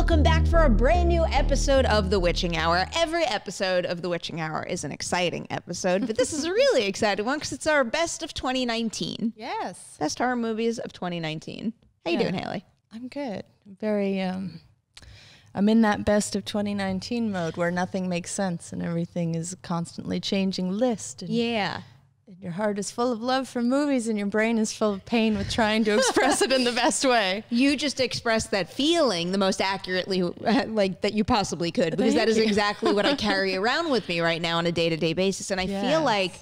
welcome back for a brand new episode of The Witching Hour. Every episode of The Witching Hour is an exciting episode, but this is a really exciting one because it's our best of 2019. Yes. Best horror movies of 2019. How you Yeah. doing, Haleigh? I'm good. I'm very um I'm in that best of 2019 mode where nothing makes sense and everything is constantly changing list and, Yeah. Your heart is full of love for movies and your brain is full of pain with trying to express it in the best way. You just expressed that feeling the most accurately, like that you possibly could, because that Thank is you. exactly what I carry around with me right now on a day to day basis. And I feel like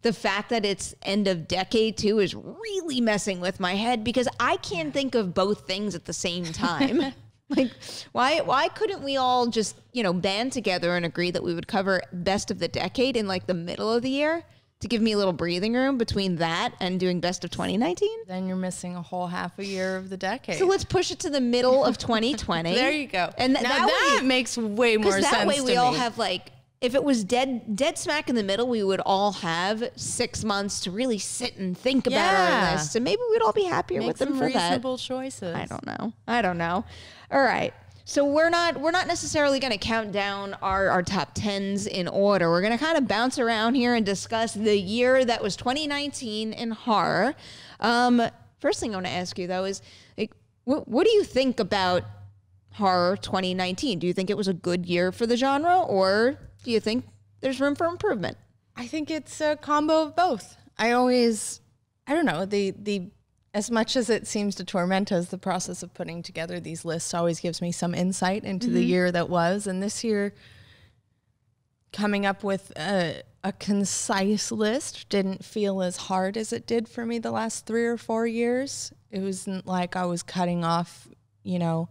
the fact that it's end of decade too is really messing with my head because I can't think of both things at the same time. like, why why couldn't we all just you know band together and agree that we would cover best of the decade in like the middle of the year to give me a little breathing room between that and doing best of 2019? Then you're missing a whole half a year of the decade. So let's push it to the middle of 2020. there you go. And th- now that, that, way, makes way more because sense that way we all me. have like, if it was dead, dead smack in the middle, we would all have six months to really sit and think about our Yeah. lists, and maybe we'd all be happier Make with them for that. reasonable choices. I don't know. I don't know. All right. So we're not we're not necessarily going to count down our, our top tens in order. We're going to kind of bounce around here and discuss the year that was 2019 in horror. Um, first thing I want to ask you though is like, what what do you think about horror 2019? Do you think it was a good year for the genre, or do you think there's room for improvement? I think it's a combo of both. I always, I don't know, the the as much as it seems to torment us, the process of putting together these lists always gives me some insight into the mm-hmm. year that was. And this year, coming up with a, a concise list didn't feel as hard as it did for me the last three or four years. It wasn't like I was cutting off, you know,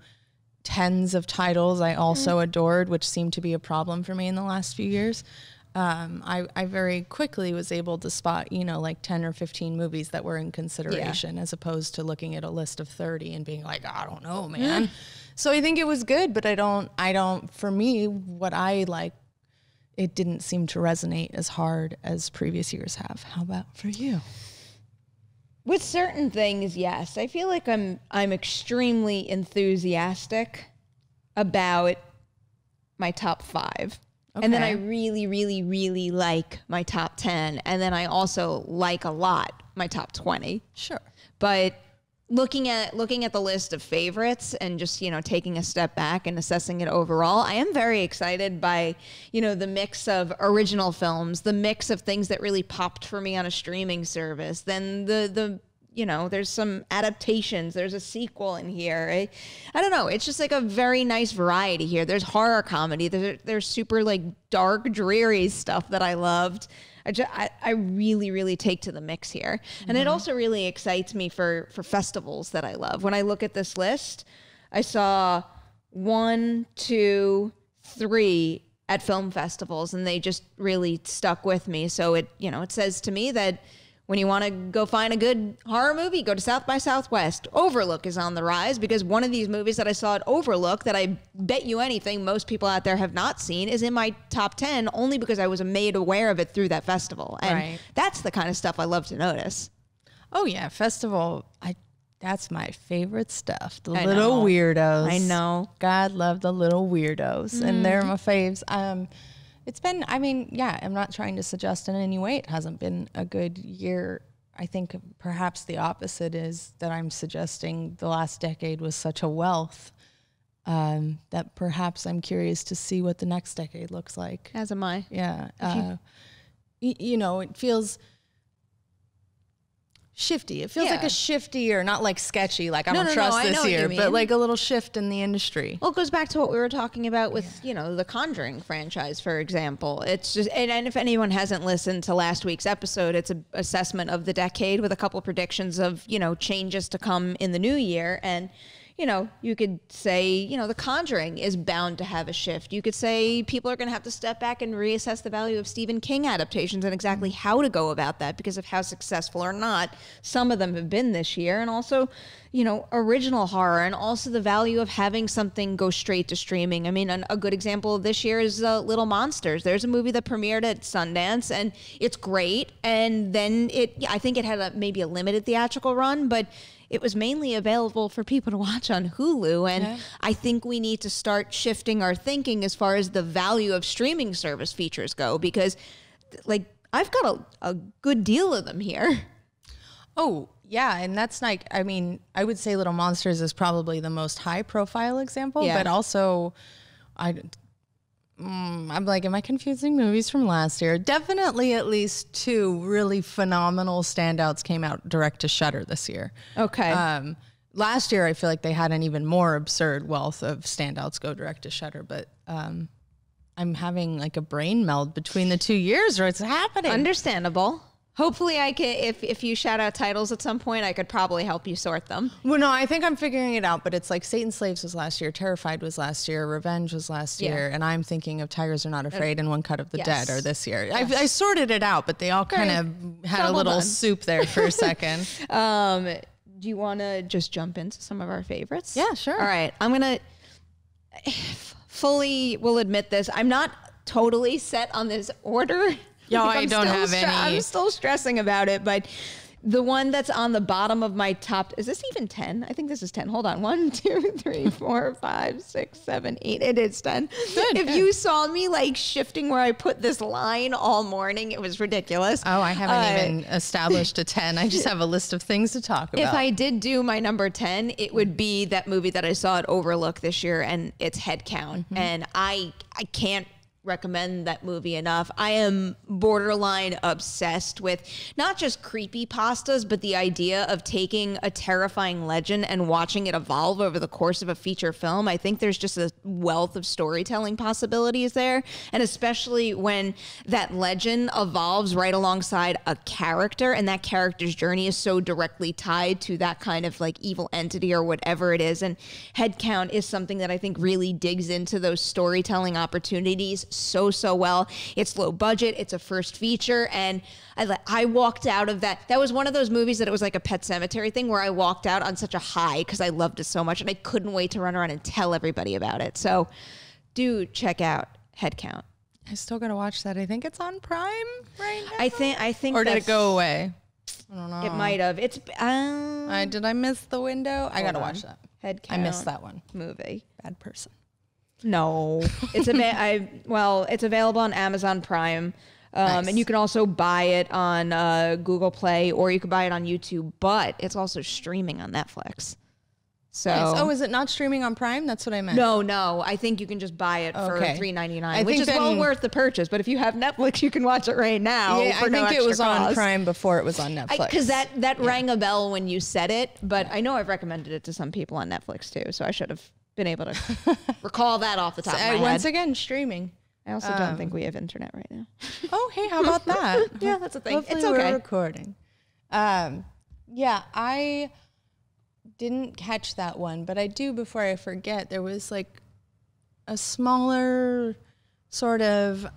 tens of titles I also mm-hmm. adored, which seemed to be a problem for me in the last few years. Um, I, I very quickly was able to spot, you know, like 10 or 15 movies that were in consideration as opposed to looking at a list of 30 and being like, I don't know, man. So I think it was good, but I don't, I don't, for me, what I like, it didn't seem to resonate as hard as previous years have. How about for you? With certain things, yes. I feel like I'm I'm extremely enthusiastic about my top 5. And then I really really really like my top 10 and then I also like a lot my top 20. Sure. But looking at looking at the list of favorites and just you know taking a step back and assessing it overall i am very excited by you know the mix of original films the mix of things that really popped for me on a streaming service then the the you know there's some adaptations there's a sequel in here. I, I don't know it's just like a very nice variety here. There's horror comedy there's, there's super like dark dreary stuff that i loved. I, just, I, I really really take to the mix here. And it mm-hmm. also really excites me for for festivals that i love. When i look at this list i saw one two three at film festivals and they just really stuck with me. So it you know it says to me that when you want to go find a good horror movie, go to South by Southwest. Overlook is on the rise because one of these movies that I saw at Overlook that I bet you anything most people out there have not seen is in my top 10 only because I was made aware of it through that festival. And Right. that's the kind of stuff I love to notice. Oh yeah, festival. I that's my favorite stuff. The I little know. weirdos. I know. God love the little weirdos, and they're my faves. Um, it's been. I mean, yeah. I'm not trying to suggest in any way it hasn't been a good year. I think perhaps the opposite is that I'm suggesting the last decade was such a wealth um, that perhaps I'm curious to see what the next decade looks like. As am I. Yeah. Uh, you know, it feels shifty. It feels like a shifty or not like sketchy, like I No, don't no, no, trust know this year, but like a little shift in the industry. Well, it goes back to what we were talking about with, you know, the Conjuring franchise, for example. It's just, and, and if anyone hasn't listened to last week's episode, it's an assessment of the decade with a couple predictions of, you know, changes to come in the new year. And, you know, you could say, you know, The Conjuring is bound to have a shift. You could say people are going to have to step back and reassess the value of Stephen King adaptations and exactly how to go about that because of how successful or not some of them have been this year. And also, you know, original horror and also the value of having something go straight to streaming. I mean, an, a good example of this year is uh, Little Monsters. There's a movie that premiered at Sundance and it's great. And then it, I think it had a, maybe a limited theatrical run, but it was mainly available for people to watch on Hulu. And Yeah. I think we need to start shifting our thinking as far as the value of streaming service features go, because like I've got a, a good deal of them here. Oh, yeah. And that's like, I mean, I would say Little Monsters is probably the most high profile example, Yeah. but also, I, mm, I'm like, am I confusing movies from last year? Definitely at least two really phenomenal standouts came out direct to Shudder this year. Okay. Um, last year, I feel like they had an even more absurd wealth of standouts go direct to Shudder, but um, I'm having like a brain meld between the two years, or it's happening. Understandable. Hopefully, I can. If if you shout out titles at some point, I could probably help you sort them. Well, no, I think I'm figuring it out, but it's like Satan Slaves was last year, Terrified was last year, Revenge was last Yeah. year, and I'm thinking of Tigers Are Not Afraid and One Cut of the yes. Dead are this year. I, I sorted it out, but they all kind of had a little done. soup there for a second. Um, do you want to just jump into some of our favorites? Yeah, sure. All right, I'm gonna fully will admit this. I'm not totally set on this order. Yeah, Like, I I'm don't still have any- I'm still stressing about it, but. The one that's on the bottom of my top is this even 10? I think this is 10. Hold on. One, two, three, four, five, six, seven, eight. It is 10. Good, if you saw me like shifting where I put this line all morning, it was ridiculous. Oh, I haven't Uh, even established a 10. I just have a list of things to talk about. If I did do my number 10, it would be that movie that I saw at Overlook this year and it's Head Count. Mm-hmm. And I I can't recommend that movie enough. I am borderline obsessed with not just creepy pastas, but the idea of taking a terrifying legend and watching it evolve over the course of a feature film. I think there's just a wealth of storytelling possibilities there. And especially when that legend evolves right alongside a character and that character's journey is so directly tied to that kind of like evil entity or whatever it is. And Headcount is something that I think really digs into those storytelling opportunities so, so well. It's low budget, it's a first feature. And I, I walked out of that. That was one of those movies that it was like a pet cemetery thing where I walked out on such a high because I loved it so much and I couldn't wait to run around and tell everybody about it. So do check out Headcount. I still got to watch that. I think it's on Prime right now. I think I think or did it go away? I don't know. It might have. It's um, I, did I miss the window? I got to watch that. Headcount. I missed that one. movie. Bad person. No, it's a I well, it's available on Amazon Prime, um, Nice. and you can also buy it on uh, Google Play or you can buy it on YouTube. But it's also streaming on Netflix. So Nice. Oh, is it not streaming on Prime? That's what I meant. no, no, I think you can just buy it for Okay. three ninety nine, which is well worth the purchase. But if you have Netflix, you can watch it right now. Yeah, for I no think it was on. Prime before it was on Netflix. because that that rang a bell when you said it, but I know I've recommended it to some people on Netflix too, so I should have been able to recall that off the top of Uh, my once head. Once again streaming. I also don't think we have internet right now. Oh, hey, how about that? Yeah, that's a thing. Hopefully It's okay. We're recording. Um, yeah, I didn't catch that one, but I do before I forget. There was like a smaller sort of.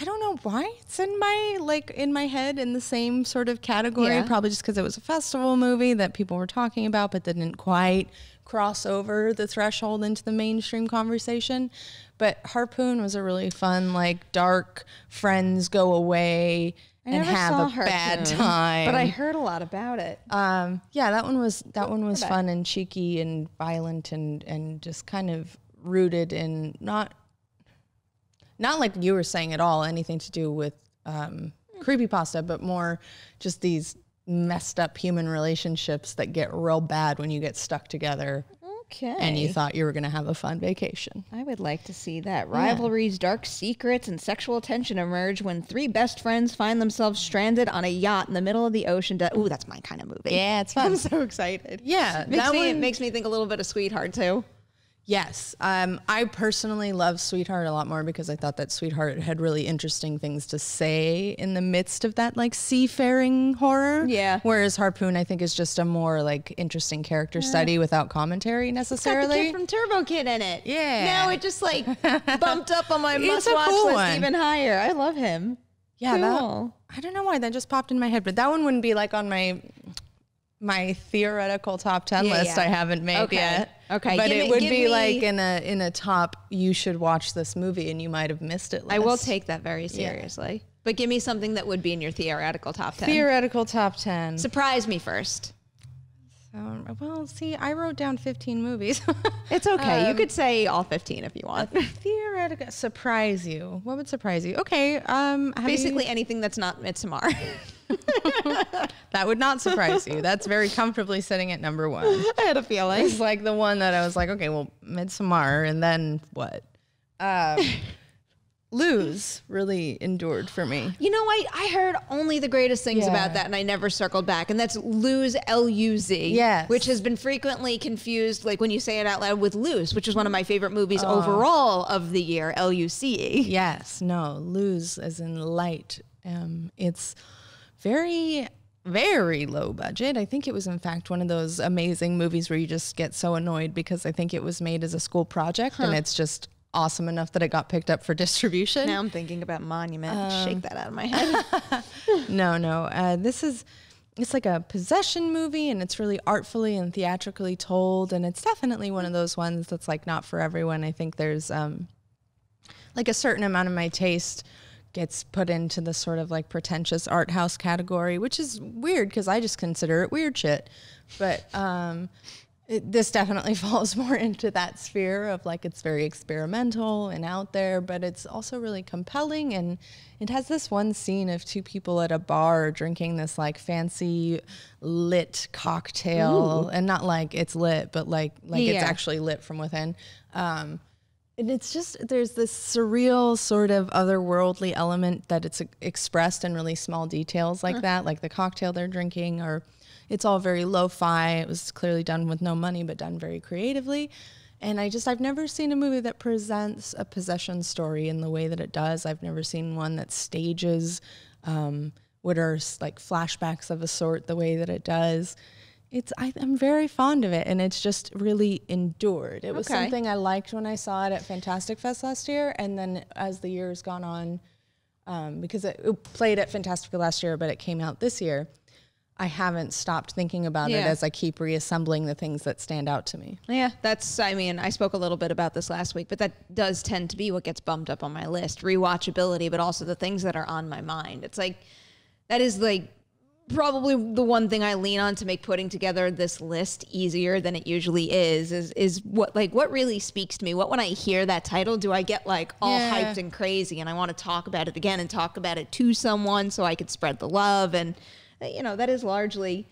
I don't know why it's in my like in my head in the same sort of category. Yeah. Probably just because it was a festival movie that people were talking about, but didn't quite cross over the threshold into the mainstream conversation. But Harpoon was a really fun, like dark friends go away and have a bad time. But I heard a lot about it. Um, yeah, that one was that one was fun and cheeky and violent and and just kind of rooted in not not like you were saying at all anything to do with um, creepypasta, but more just these messed up human relationships that get real bad when you get stuck together Okay. and you thought you were going to have a fun vacation. I would like to see that. Rivalries, dark secrets, and sexual tension emerge when three best friends find themselves stranded on a yacht in the middle of the ocean. To- Ooh, that's my kind of movie. Yeah, it's fun. I'm so excited. Yeah, Makes that me, it one- makes me think a little bit of Sweetheart too. Yes. Um, I personally love Sweetheart a lot more because I thought that Sweetheart had really interesting things to say in the midst of that like seafaring horror. Yeah. Whereas Harpoon, I think, is just a more like interesting character study without commentary necessarily. Got the kid from Turbo Kid in it. Yeah. Now it just like bumped up on my must watch cool list one. even higher. I love him. yeah. Cool. That, I don't know why that just popped in my head, but that one wouldn't be like on my my theoretical top 10 Yeah, list yeah. I haven't made Okay. yet. Okay. But Give it me- would be me- like in a in a top you should watch this movie and you might have missed it. I will take that very seriously. But give me something that would be in your theoretical top 10. theoretical top 10. Surprise me first. Um, well, see, I wrote down 15 movies. It's okay. Um, you could say all 15 if you want. Theoretical surprise you. What would surprise you? Okay. Um, have you- Basically anything that's not Midsommar. that would not surprise you. That's very comfortably sitting at number one. I had a feeling. It's like the one that I was like, okay, well, Midsommar, and then what? Um, Luz really endured for me. You know, I, I heard only the greatest things Yeah. about that, and I never circled back. And that's Luz, L U Z. Yes. Which has been frequently confused, like when you say it out loud, with Luce, which is one of my favorite movies Oh. overall of the year, L U C E. Yes, no, Luz as in light. Um, it's very, very low budget. I think it was, in fact, one of those amazing movies where you just get so annoyed because I think it was made as a school project and it's just awesome enough that it got picked up for distribution. Now I'm thinking about Monument. Um, Shake that out of my head. No, no. Uh, this is it's like a possession movie and it's really artfully and theatrically told and it's definitely one of those ones that's like not for everyone. I think there's um like a certain amount of my taste gets put into the sort of like pretentious art house category, which is weird because I just consider it weird shit. But um it, this definitely falls more into that sphere of like it's very experimental and out there, but it's also really compelling. And it has this one scene of two people at a bar drinking this like fancy lit cocktail, and not like it's lit, but like like it's actually lit from within. Um, and it's just there's this surreal sort of otherworldly element that it's expressed in really small details like that, like the cocktail they're drinking, or it's all very lo-fi. It was clearly done with no money, but done very creatively. And I just I've never seen a movie that presents a possession story in the way that it does. I've never seen one that stages um, what are like flashbacks of a sort the way that it does. It's I, I'm very fond of it, and it's just really endured. It was Okay. something I liked when I saw it at Fantastic Fest last year, and then as the years gone on, um, because it, it played at Fantasia last year, but it came out this year. I haven't stopped thinking about it as I keep reassembling the things that stand out to me. Yeah, that's, I mean, I spoke a little bit about this last week, but that does tend to be what gets bumped up on my list rewatchability, but also the things that are on my mind. It's like, that is like probably the one thing I lean on to make putting together this list easier than it usually is, is, is what, like, what really speaks to me? What, when I hear that title, do I get like all Yeah. hyped and crazy and I want to talk about it again and talk about it to someone so I could spread the love? And, uh, you know, that is largely,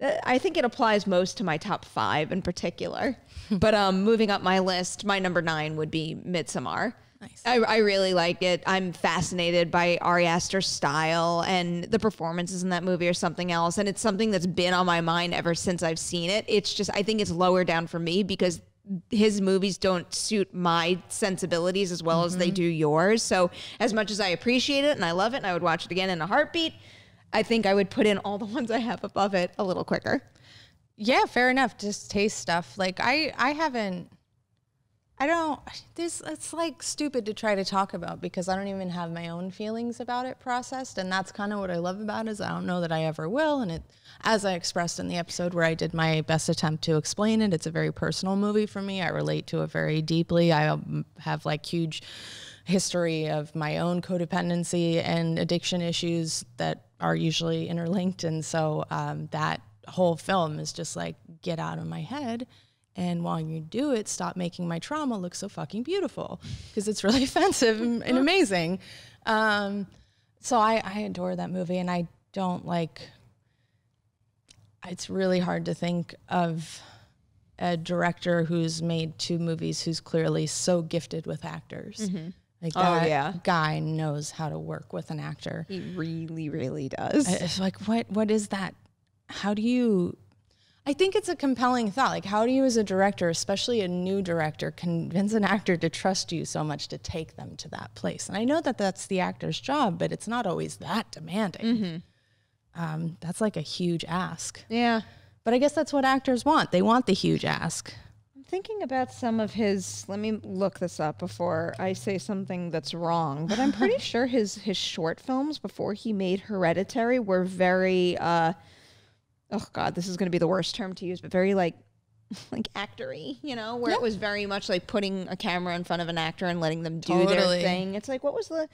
uh, I think it applies most to my top five in particular. but um, moving up my list, my number nine would be Midsommar. Nice. I, I really like it. I'm fascinated by Ari Aster's style and the performances in that movie or something else. And it's something that's been on my mind ever since I've seen it. It's just, I think it's lower down for me because his movies don't suit my sensibilities as well as they mm-hmm. do yours. So, as much as I appreciate it and I love it and I would watch it again in a heartbeat, I think I would put in all the ones I have above it a little quicker. Yeah, fair enough. Just taste stuff. Like I, I haven't. I don't. This it's like stupid to try to talk about because I don't even have my own feelings about it processed, and that's kind of what I love about it is I don't know that I ever will. And it, as I expressed in the episode where I did my best attempt to explain it, it's a very personal movie for me. I relate to it very deeply. I um, have like huge history of my own codependency and addiction issues that are usually interlinked, and so um, that whole film is just like get out of my head and while you do it stop making my trauma look so fucking beautiful because it's really offensive and, and amazing. Um, so I, I adore that movie and i don't like it's really hard to think of a director who's made two movies who's clearly so gifted with actors. Like Oh, that yeah. guy knows how to work with an actor. He really, really does. it's like what what is that? How do you i think it's a compelling thought like how do you as a director especially a new director convince an actor to trust you so much to take them to that place and i know that that's the actor's job but it's not always that demanding um, that's like a huge ask yeah. but i guess that's what actors want they want the huge ask I'm thinking about some of his. Let me look this up before I say something that's wrong. But I'm pretty sure his his short films before he made Hereditary were very. uh Oh God, this is going to be the worst term to use, but very like like actory, you know, where it was very much like putting a camera in front of an actor and letting them do their thing. It's like what was the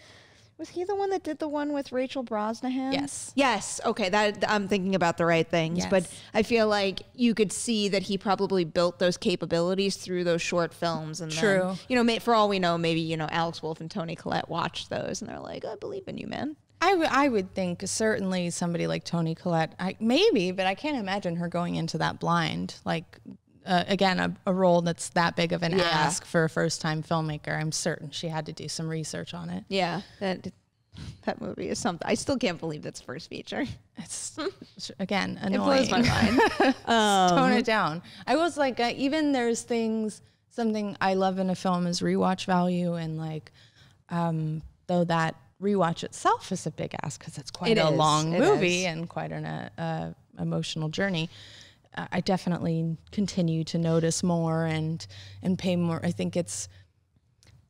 Was he the one that did the one with Rachel Brosnahan? Yes. Yes. Okay. That I'm thinking about the right things, but I feel like you could see that he probably built those capabilities through those short films. And True. Then, you know, for all we know, maybe you know Alex Wolff and Toni Collette watched those and they're like, "I believe in you, man." I, w- I would think certainly somebody like Toni Collette, I, maybe, but I can't imagine her going into that blind. Like, uh, again, a, a role that's that big of an Yeah. ask for a first time filmmaker. I'm certain she had to do some research on it. Yeah. That that movie is something. I still can't believe that's first feature. It's, again, It blows my mind. Tone it down. I was like, uh, even there's things, something I love in a film is rewatch value. And like, um, though that rewatch itself is a big ask because it's quite It a is. long It movie is. and quite an uh, uh, emotional journey. I definitely continue to notice more and and pay more. I think it's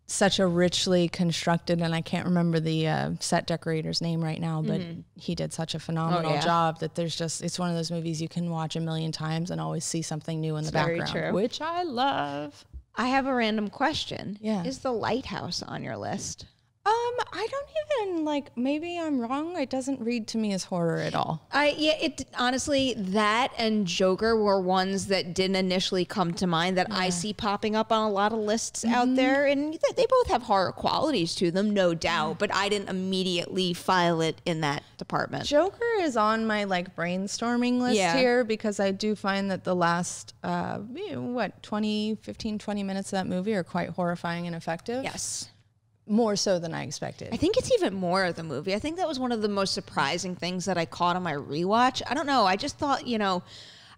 such a richly constructed, and I can't remember the uh, set decorator's name right now, but he did such a phenomenal yeah. job that there's just it's one of those movies you can watch a million times and always see something new in the very background, true. which I love. I have a random question. Yeah. Is the lighthouse on your list? Um, I don't even like. Maybe I'm wrong. It doesn't read to me as horror at all. I yeah, it honestly that and Joker were ones that didn't initially come to mind that I see popping up on a lot of lists out there, and th- they both have horror qualities to them, no doubt. But I didn't immediately file it in that department. Joker is on my like brainstorming list Yeah. here because I do find that the last uh what 20 15 20 minutes of that movie are quite horrifying and effective. Yes. More so than I expected. I think it's even more of the movie. I think that was one of the most surprising things that I caught on my rewatch. I don't know. I just thought, you know,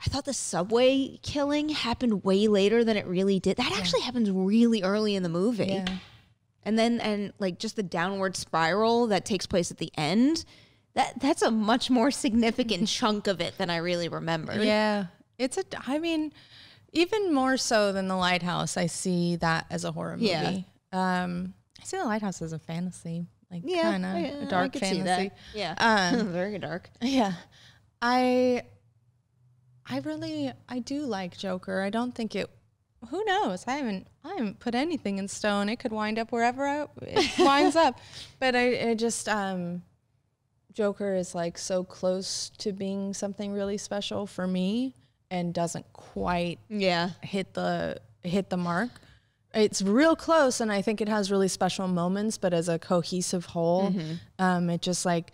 I thought the subway killing happened way later than it really did. That actually happens really early in the movie. yeah. And then and like just the downward spiral that takes place at the end. That that's a much more significant chunk of it than I really remember. Yeah. It's a I mean even more so than The Lighthouse, I see that as a horror movie. Yeah. Um see The Lighthouse as a fantasy, like Yeah, kind of I- a I dark could see fantasy. that. Yeah. Um, Very dark. Yeah. I I really I do like Joker. I don't think it who knows? I haven't I haven't put anything in stone. It could wind up wherever I, it winds up. But I, I just um Joker is like so close to being something really special for me and doesn't quite Yeah. hit the hit the mark. It's real close, and I think it has really special moments. But as a cohesive whole, um, it just like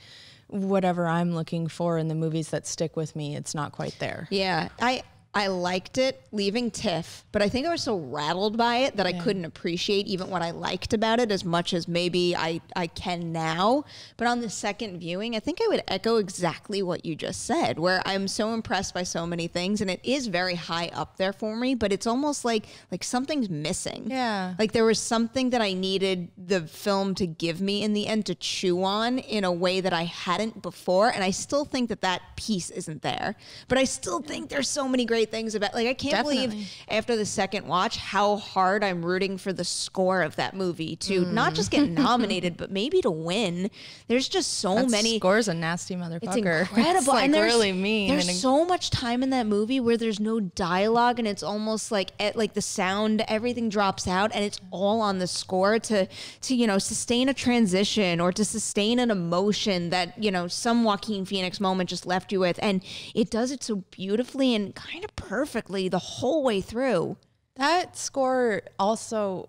whatever I'm looking for in the movies that stick with me, it's not quite there. Yeah, I I liked it leaving TIFF, but I think I was so rattled by it that I couldn't appreciate even what I liked about it as much as maybe I I can now. But on the second viewing, I think I would echo exactly what you just said, where I'm so impressed by so many things, and it is very high up there for me. But it's almost like like something's missing. Yeah. Like there was something that I needed the film to give me in the end to chew on in a way that I hadn't before. And I still think that that piece isn't there. But I still think there's so many great things about like I can't Definitely. believe after the second watch how hard I'm rooting for the score of that movie to not just get mm. nominated but maybe to win. There's just so That many score's a nasty motherfucker. it's incredible. It's like and there's, really mean. There's and so much time in that movie where there's no dialogue and it's almost like at, like the sound, everything drops out, and it's all on the score to to you know sustain a transition or to sustain an emotion that you know some Joaquin Phoenix moment just left you with, and it does it so beautifully and kind of perfectly the whole way through. That score also,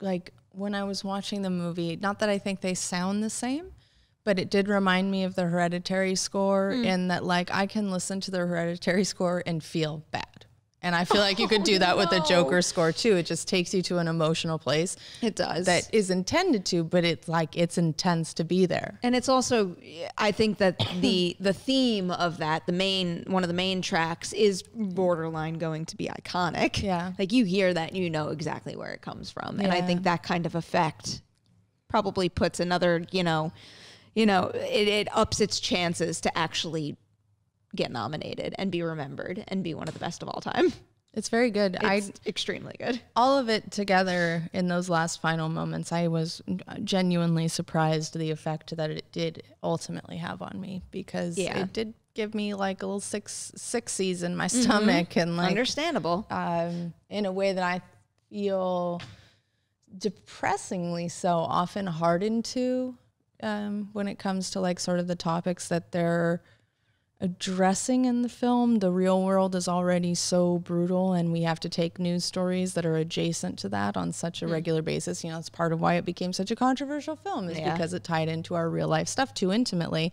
like when I was watching the movie, not that I think they sound the same, but it did remind me of the Hereditary score mm. in that, like, I can listen to the Hereditary score and feel bad. And I feel like you could oh, do that with the Joker score too. It just takes you to an emotional place It does. that is intended to, but it's like it's intense to be there. And it's also, I think that the the theme of that, the main one of the main tracks, is borderline going to be iconic. Yeah. like you hear that, and you know exactly where it comes from, and I think that kind of effect probably puts another, you know, you know, it, it ups its chances to actually get nominated and be remembered and be one of the best of all time. It's very good. I extremely good. all of it together in those last final moments, I was genuinely surprised the effect that it did ultimately have on me because Yeah. it did give me like a little six in my stomach and like Understandable. um, in a way that I feel depressingly so often hardened to um, when it comes to like sort of the topics that they're addressing in the film. The real world is already so brutal, and we have to take news stories that are adjacent to that on such a regular basis. You know, it's part of why it became such a controversial film, is Yeah. because it tied into our real life stuff too intimately.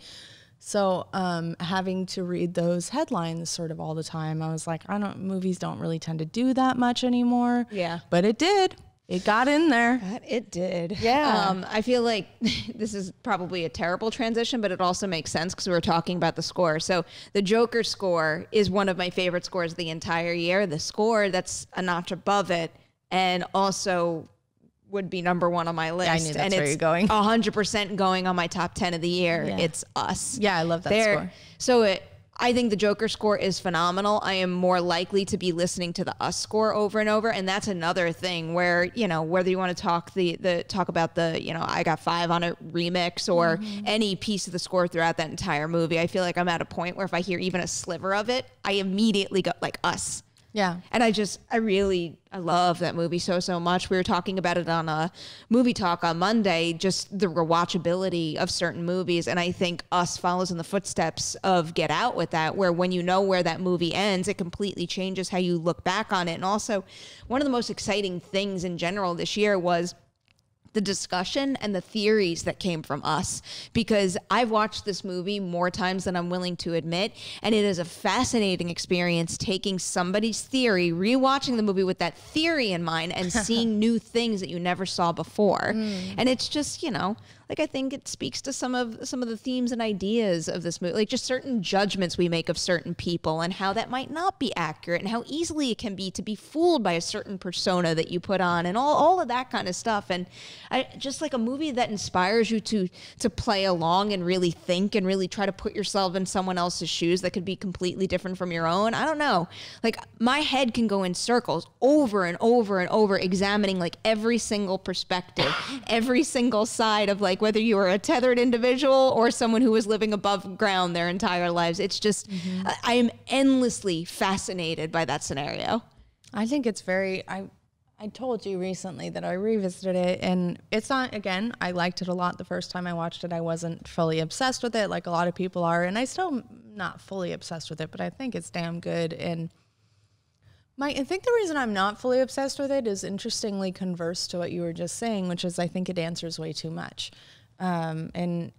So, um, having to read those headlines sort of all the time, I was like, I don't, movies don't really tend to do that much anymore. Yeah. But it did. It got in there. It did. Yeah. Um, I feel like this is probably a terrible transition, but it also makes sense because we were talking about the score. So the Joker score is one of my favorite scores the entire year. The score that's a notch above it, and also would be number one on my list. I knew that's and where it's you're going. hundred percent going on my top ten of the year. Yeah. It's Us. Yeah, I love that There- score. So it, I think the Joker score is phenomenal. I am more likely to be listening to the Us score over and over, and that's another thing where you know whether you want to talk the the talk about the you know I got five on it remix or Mm-hmm. any piece of the score throughout that entire movie. I feel like I'm at a point where if I hear even a sliver of it, I immediately go like Us. Yeah. And I just, I really, I love that movie so, so much. We were talking about it on a movie talk on Monday, just the rewatchability of certain movies. And I think Us follows in the footsteps of Get Out with that, where when you know where that movie ends, it completely changes how you look back on it. And also, one of the most exciting things in general this year was the discussion and the theories that came from us. Because I've watched this movie more times than I'm willing to admit and it is a fascinating experience taking somebody's theory rewatching the movie with that theory in mind and seeing new things that you never saw before. Mm. And it's just you know like I think it speaks to some of some of the themes and ideas of this movie like just certain judgments we make of certain people and how that might not be accurate and how easily it can be to be fooled by a certain persona that you put on and all, all of that kind of stuff. And I just like a movie that inspires you to to play along and really think and really try to put yourself in someone else's shoes that could be completely different from your own I don't know. Like my head can go in circles over and over and over examining like every single perspective every single side of like whether you were a tethered individual or someone who was living above ground their entire lives it's just mm-hmm. I, I am endlessly fascinated by that scenario I think it's very I I told you recently that I revisited it and it's not again, I liked it a lot the first time I watched it. I wasn't fully obsessed with it like a lot of people are and I still am not fully obsessed with it, but I think it's damn good and my I think the reason I'm not fully obsessed with it is interestingly converse to what you were just saying, which is I think it answers way too much. Um, and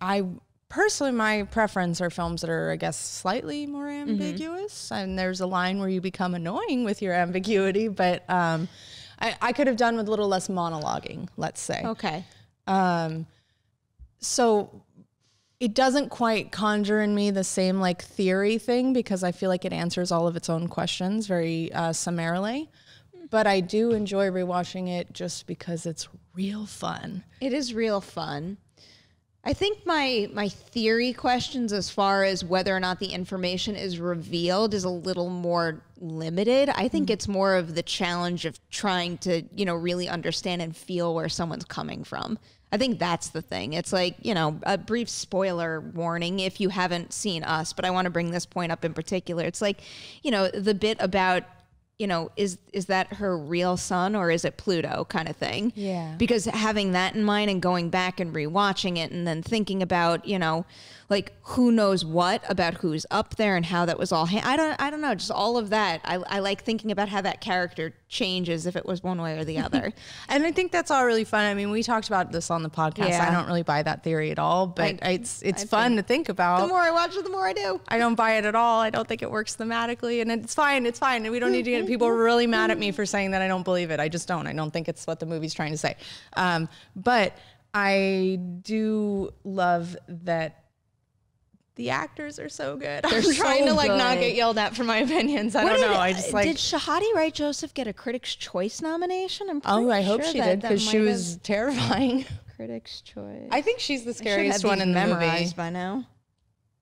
I personally my preference are films that are I guess slightly more ambiguous. And there's a line where you become annoying with your ambiguity, but um, I, I could have done with a little less monologuing, let's say. okay Um, so it doesn't quite conjure in me the same like theory thing because I feel like it answers all of its own questions very uh, summarily. But I do enjoy rewatching it just because it's real fun. It is real fun. I think my my theory questions as far as whether or not the information is revealed is a little more limited. I think it's more of the challenge of trying to, you know, really understand and feel where someone's coming from. I think that's the thing. It's like, you know, a brief spoiler warning if you haven't seen us, but I want to bring this point up in particular. It's like, you know, the bit about you know, is is that her real son or is it Pluto kind of thing? Yeah. Because having that in mind and going back and rewatching it and then thinking about, you know, like who knows what about who's up there and how that was all. Ha- I don't, I don't know, just all of that. I, I like thinking about how that character changes if it was one way or the other. And I think that's all really fun. I mean, we talked about this on the podcast. Yeah. I don't really buy that theory at all, but I- it's it's I fun to think about. the more I watch it, the more I do. I don't buy it at all. I don't think it works thematically, and it's fine. It's fine. And we don't need to get people really mad at me for saying that I don't believe it. I just don't. I don't think it's what the movie's trying to say. Um, but I do love that the actors are so good. I'm They're trying so to like not get yelled at for my opinions. I What don't did- know. I just like. did Shahadi Wright Joseph get a Critics' Choice nomination? I'm oh, I hope sure she did because she was terrifying. Critics' Choice. I think she's the scariest one in the movie. by now.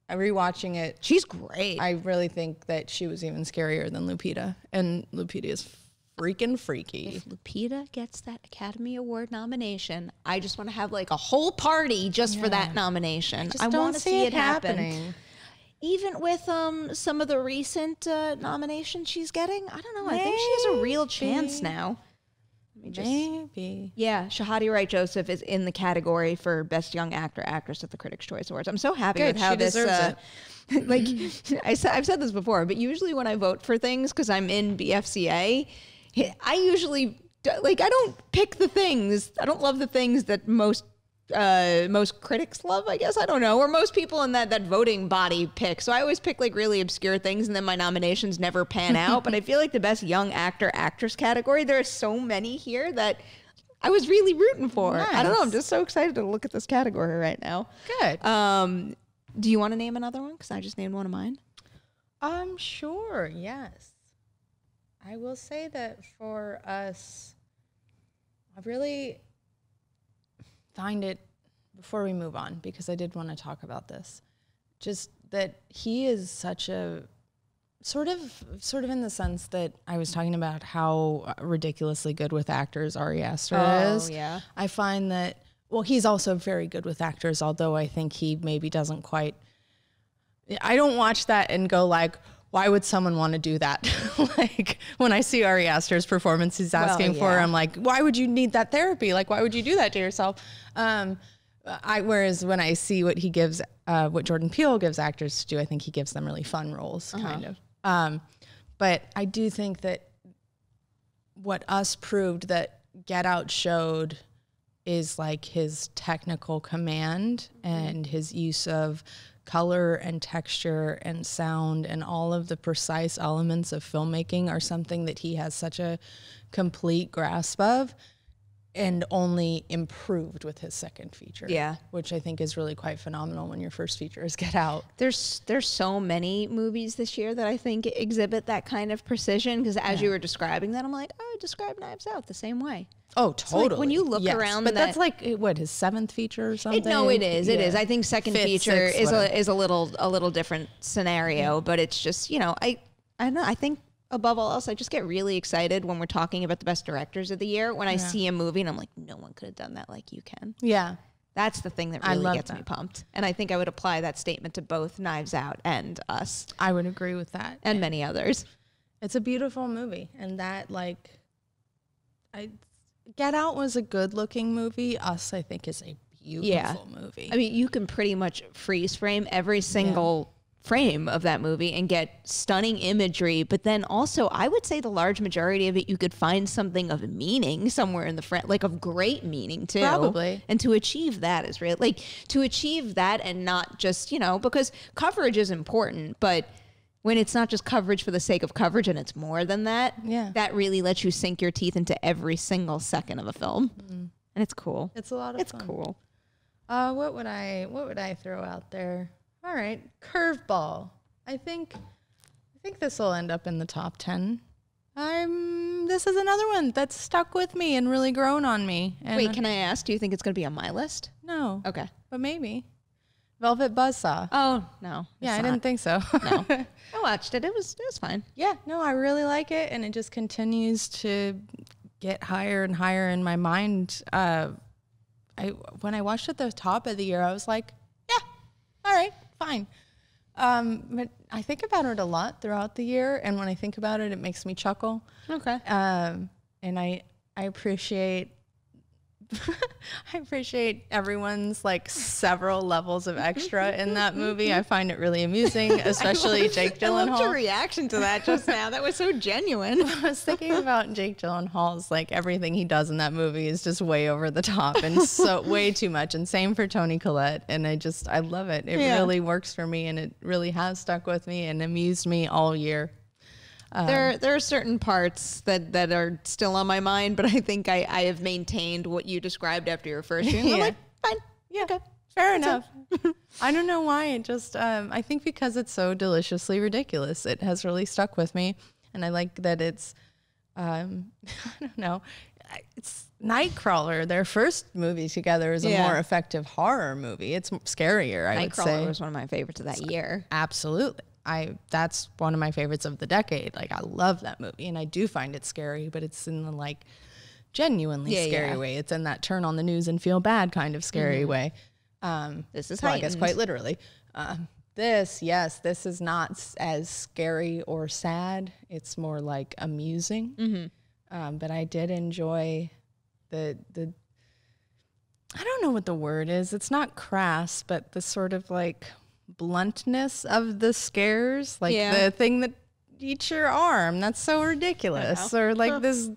I rewatching it. She's great. I really think that she was even scarier than Lupita, and Lupita is freaking freaky. if Lupita gets that Academy Award nomination, I just want to have like a whole party just for that nomination. Just I want to see it it happen. happening. Even with um some of the recent uh, nominations she's getting, I don't know. I think she has a real chance now. Maybe. Yeah, Shahadi Wright Joseph is in the category for Best Young Actor Actress at the Critics' Choice Awards. I'm so happy Good, with how this. deserves Uh, like I said, I've said this before, but usually when I vote for things because I'm in BFCA, I usually like I don't pick the things. I don't love the things that most uh most critics love i guess. I don't know. Or most people in that that voting body pick. So i always pick like really obscure things and then my nominations never pan out. But i feel like the best young actor actress category there are so many here that i was really rooting for. I don't know. I'm just so excited to look at this category right now. Good. um do you want to name another one? Because i just named one of mine. Um, sure, yes. I will say that for us, I really find it before we move on because I did want to talk about this. Just that he is such a sort of sort of in the sense that I was talking about how ridiculously good with actors Ari Aster oh, is. Oh, yeah. I find that well, he's also very good with actors, although I think he maybe doesn't quite I don't watch that and go like, why would someone want to do that? like when I see Ari Aster's performance he's asking for, yeah. I'm like, why would you need that therapy? Like, why would you do that to yourself? Um, I whereas when I see what he gives, uh, what Jordan Peele gives actors to do, I think he gives them really fun roles, kind of. Um, but I do think that what us proved that Get Out showed is like his technical command and his use of color and texture and sound and all of the precise elements of filmmaking are something that he has such a complete grasp of and only improved with his second feature. Yeah. Which I think is really quite phenomenal when your first feature is Get Out. there's there's so many movies this year that I think exhibit that kind of precision because as you were describing that I'm like oh describe Knives Out the same way Oh, like totally. when you look around but that's like what his seventh feature or something. It, no, it is. It Yeah. is. I think second Fifth, feature sixth, is whatever. a is a little a little different scenario, but it's just you know I I don't know. I think above all else, I just get really excited when we're talking about the best directors of the year. When I see a movie and I'm like, no one could have done that like you can. Yeah. That's the thing that I really gets me pumped, and I think I would apply that statement to both Knives Out and Us I would agree with that. and many others. It's a beautiful movie, and that like, I Get Out was a good looking movie. Us, I think, is a beautiful movie. I mean, you can pretty much freeze frame every single frame of that movie and get stunning imagery. But then also, I would say the large majority of it, you could find something of meaning somewhere in the front, like of great meaning too. Probably. And to achieve that is real. Like to achieve that and not just, you know, because coverage is important, but when it's not just coverage for the sake of coverage and it's more than that, Yeah. that really lets you sink your teeth into every single second of a film. And it's cool. it's a lot of It's fun. cool. Uh, what would I what would I throw out there? All right, curveball. I think I think this will end up in the top ten. I'm. This is another one that's stuck with me and really grown on me. And Wait, can I ask? Do you think it's going to be on my list? no, Okay. but maybe Velvet Buzzsaw. Oh no. yeah, I didn't think so. No. I watched it. It was it was fine. yeah, no, I really like it, and it just continues to get higher and higher in my mind. Uh, I when I watched it at the top of the year, I was like, yeah, all right, fine. Um, but I think about it a lot throughout the year, and when I think about it, it makes me chuckle. Okay. Um, and I I appreciate I appreciate everyone's like several levels of extra in that movie. I find it really amusing, especially Jake I loved your reaction to that just now. That was so genuine. I was thinking about Jake Gyllenhaal's like everything he does in that movie is just way over the top and so way too much. And same for Toni Collette. And I just I love it. It Yeah. really works for me and it really has stuck with me and amused me all year. There there are certain parts that that are still on my mind, but I think I I have maintained what you described after your first viewing. I'm Yeah. like, fine. Yeah. Okay. Fair enough. I don't know why. It just, um, I think because it's so deliciously ridiculous, it has really stuck with me. And I like that it's, um, I don't know, it's Nightcrawler. Their first movie together is a Yeah. more effective horror movie. It's scarier, I would Nightcrawler say. was one of my favorites of that year. Absolutely. I that's one of my favorites of the decade. Like I love that movie and I do find it scary, but it's in the like genuinely Yeah, scary yeah. Mm-hmm. way. It's in that turn on the news and feel bad kind of scary way. Um This is well, I guess quite literally. Um this, yes, this is not as scary or sad. It's more like amusing. Um, but I did enjoy the the. I don't know what the word is. It's not crass, but the sort of like bluntness of the scares, like Yeah. the thing that eats your arm. That's so ridiculous. Or like this,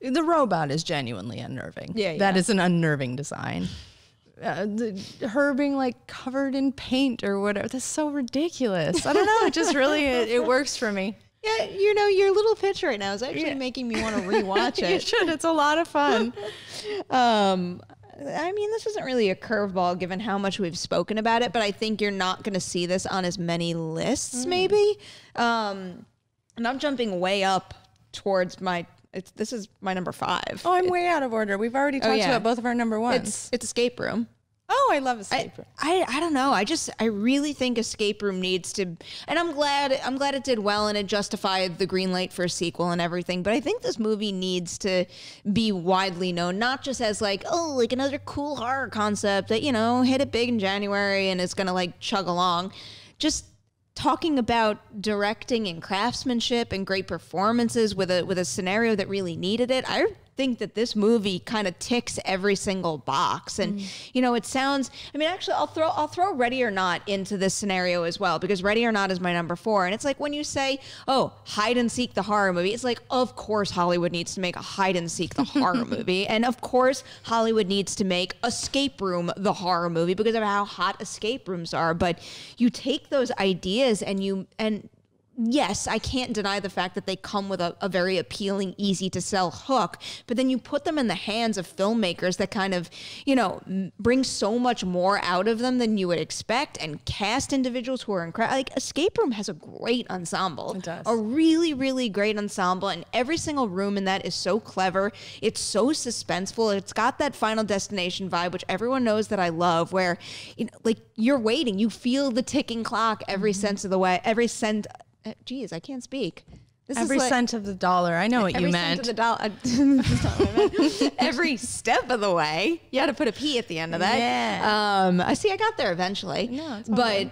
the robot is genuinely unnerving. Yeah, that yeah. is an unnerving design. Uh, the, her being like covered in paint or whatever. That's so ridiculous. I don't know. It just really it, it works for me. Yeah, you know, your little pitch right now is actually making me want to rewatch it. You should. It's a lot of fun. Um, I mean, this isn't really a curveball given how much we've spoken about it, but I think you're not going to see this on as many lists, maybe. Um, and I'm jumping way up towards my. It's this is my number five. Oh, I'm way out of order. We've already talked yeah. about both of our number ones. it's it's escape room. Oh, I love escape room. I, I don't know. I just I really think Escape Room needs to and I'm glad I'm glad it did well and it justified the green light for a sequel and everything, but I think this movie needs to be widely known, not just as like, oh, like another cool horror concept that, you know, hit it big in January and is gonna like chug along. Just talking about directing and craftsmanship and great performances with a with a scenario that really needed it. I think that this movie kind of ticks every single box. And mm. you know it sounds I mean actually I'll throw I'll throw Ready or Not into this scenario as well because Ready or Not is my number 4 and it's like when you say oh hide and seek the horror movie it's like of course Hollywood needs to make a hide and seek the horror movie. And of course Hollywood needs to make Escape Room the horror movie because of how hot escape rooms are. But you take those ideas and you and yes, I can't deny the fact that they come with a, a very appealing, easy to sell hook, but then you put them in the hands of filmmakers that kind of, you know, bring so much more out of them than you would expect and cast individuals who are incredible. Like Escape Room has a great ensemble. It does. A really, really great ensemble. And every single room in that is so clever. It's so suspenseful. It's got that final destination vibe, which everyone knows that I love, where, you know, like you're waiting, you feel the ticking clock every Mm-hmm. sense of the way, every cent. Uh, Geez, I can't speak. This Every like- cent of the dollar. I know what every you cent meant. of the dollar. that's not what I meant. every step of the way. You had to put a P at the end of that. Yeah. Um, I see. I got there eventually. No, but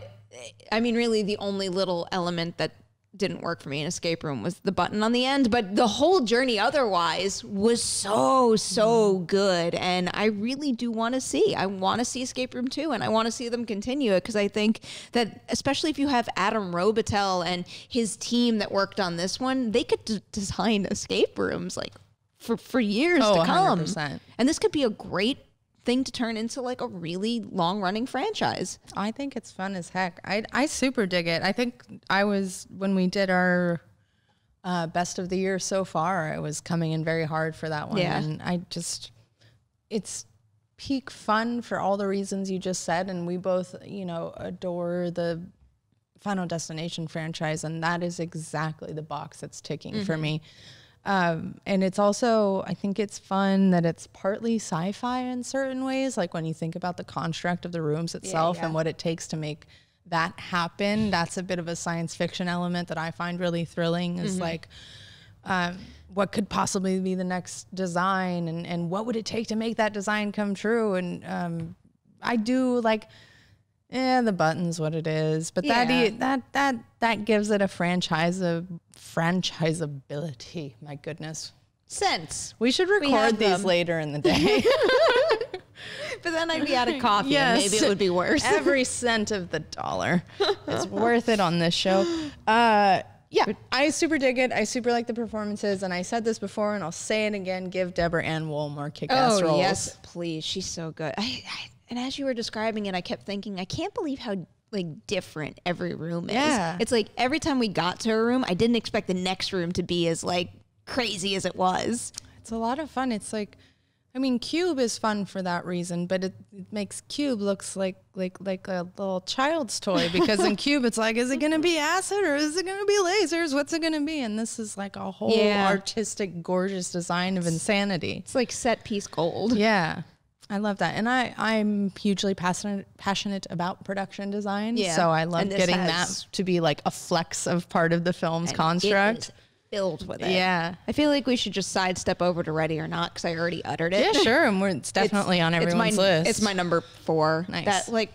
I mean, really, the only little element that didn't work for me in escape room was the button on the end but the whole journey otherwise was so so good and i really do want to see. I want to see escape room 2 and i want to see them continue it because i think that especially if you have adam robitel and his team that worked on this one they could d- design escape rooms like for for years Oh, to come. 100%. and this could be a great thing to turn into like a really long running franchise I think it's fun as heck. I I super dig it. I think I was when we did our uh, best of the year so far. I was coming in very hard for that one, Yeah. and I just it's peak fun for all the reasons you just said, and we both you know adore the Final Destination franchise, and that is exactly the box that's ticking for me. Um, and it's also, I think it's fun that it's partly sci fi in certain ways. Like when you think about the construct of the rooms itself yeah. and what it takes to make that happen, that's a bit of a science fiction element that I find really thrilling. Is like, um, what could possibly be the next design and, and what would it take to make that design come true? And um, I do like, yeah, the button's what it is, but that Yeah. e- that that that gives it a franchise of franchisability. My goodness, sense we should record these them. later in the day. but then i'd be out of coffee Yes. and maybe it would be worse Every cent of the dollar is worth it on this show. Uh, yeah, I super dig it. I super like the performances, and I said this before, and I'll say it again. Give Deborah Ann Woll more kick-ass Oh roles. yes, please. She's so good. I, I, and as you were describing it, I kept thinking, I can't believe how like different every room is. Yeah. It's like every time we got to a room, I didn't expect the next room to be as like crazy as it was. It's a lot of fun. It's like, I mean, Cube is fun for that reason, but it, it makes Cube looks like like like a little child's toy because in Cube it's like, is it gonna be acid or is it gonna be lasers? What's it gonna be? And this is like a whole Yeah. artistic, gorgeous design of insanity. It's like set piece gold. Yeah. I love that. And I, I'm hugely passionate passionate about production design. Yeah. So I love getting has- that to be like a flex of part of the film's construct. filled with it. Yeah. I feel like we should just sidestep over to Ready or Not because I already uttered it. Yeah, sure. And we're it's definitely on It's everyone's my, list. It's my number four. Nice. That like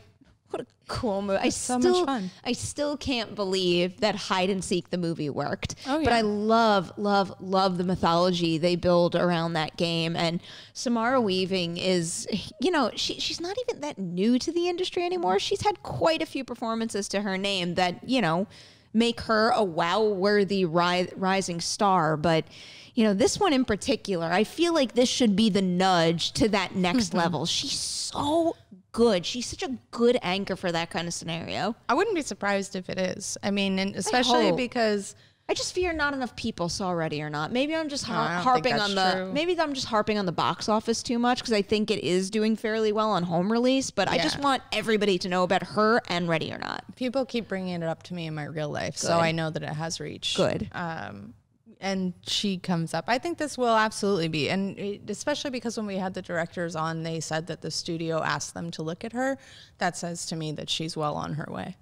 what a, cool movie. I so still, much fun. I still can't believe that hide and seek the movie worked. Oh, yeah. But. I love, love, love the mythology they build around that game. And Samara Weaving is, you know, she she's not even that new to the industry anymore. She's had quite a few performances to her name that you know make her a wow-worthy ri- rising star. But you know, this one in particular, I feel like this should be the nudge to that next mm-hmm. level. She's so good. She's such a good anchor for that kind of scenario. I wouldn't be surprised if it is. I mean, and especially hope. because I just fear not enough people saw Ready or Not. Maybe I'm just har- I harping on the true. maybe I'm just harping on the box office too much because I think it is doing fairly well on home release. But I just want everybody to know about her and Ready or Not. people keep bringing it up to me in my real life, so I know that it has reached. Good. Um, and she comes up. I think this will absolutely be, and it, especially because when we had the directors on, they said that the studio asked them to look at her. That says to me that she's well on her way.